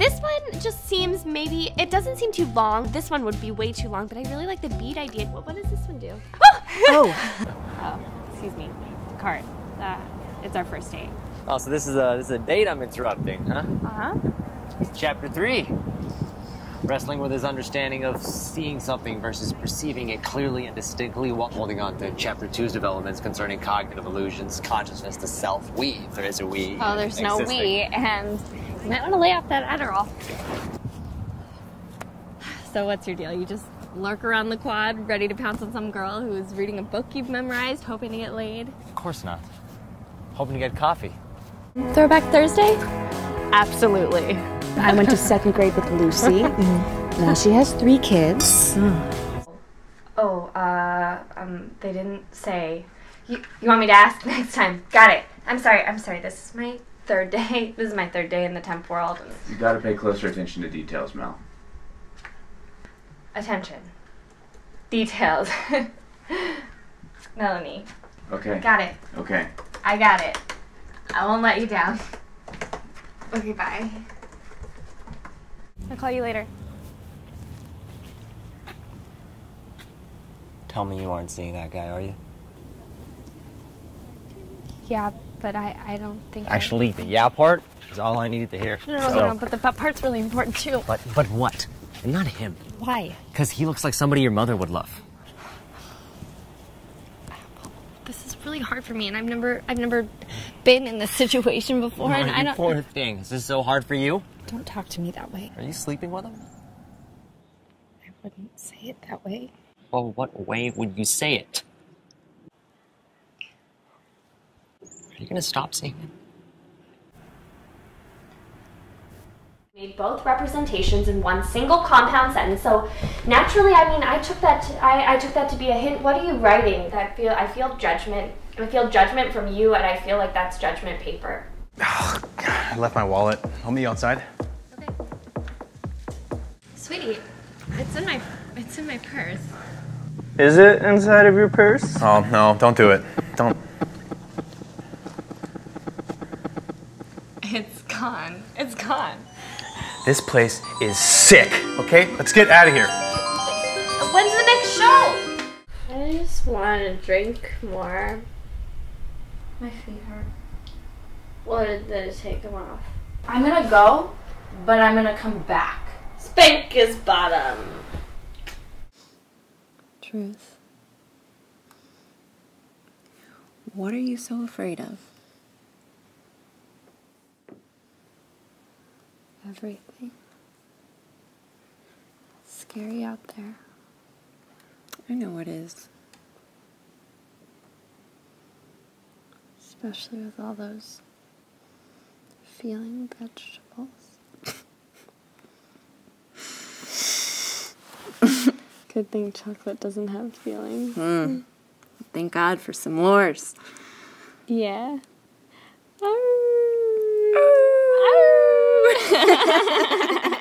This one just seems maybe, it doesn't seem too long. This one would be way too long, but I really like the bead idea. What, what does this one do? Oh, Oh, excuse me. Cart. Uh, it's our first date. Oh, so this is a this is a date I'm interrupting, huh? Uh-huh. Chapter three. Wrestling with his understanding of seeing something versus perceiving it clearly and distinctly while holding on to chapter two's developments concerning cognitive illusions, consciousness, the self, we. If there is a we. Oh, there's no we, and you might want to lay off that Adderall. So what's your deal? You just lurk around the quad, ready to pounce on some girl who's reading a book you've memorized, hoping to get laid? Of course not. Hoping to get coffee. Throwback Thursday? Absolutely. I went to second grade with Lucy. now she has three kids. Oh, uh, um, they didn't say. You, you want me to ask next time? Got it. I'm sorry. I'm sorry. This is my third day. This is my third day in the temp world. You gotta pay closer attention to details, Mel. Attention. Details. Melanie. Okay. Got it. Okay. I got it. I won't let you down. Okay, bye. I'll call you later. Tell me you aren't seeing that guy, are you? Yeah, but I, I don't think. I- Actually, the yeah part is all I needed to hear. No, no, no, no, but the butt part's really important too. But but what? And not him. Why? Because he looks like somebody your mother would love. This is really hard for me, and I've never, I've never been in this situation before, and I don't. Poor thing. Is this so hard for you? Don't talk to me that way. Are you sleeping with him? I wouldn't say it that way. Well, what way would you say it? Are you gonna stop saying it? Made both representations in one single compound sentence. So naturally, I mean, I took that. To, I, I took that to be a hint. What are you writing? I feel. I feel judgment. I feel judgment from you, and I feel like that's judgment paper. I left my wallet. I'll meet you outside. Sweetie, it's in my. It's in my purse. Is it inside of your purse? Oh, no, don't do it. Don't. It's gone. It's gone. This place is sick, okay? Let's get out of here. When's the next show? I just want to drink more. My feet hurt. What did they take them off? I'm gonna go, but I'm gonna come back. Spank his bottom. Truth. What are you so afraid of? Everything. It's scary out there. I know it is. Especially with all those feeling vegetables. Good thing chocolate doesn't have feelings. Hmm. Thank God for some wars. Yeah. Arr. Arr.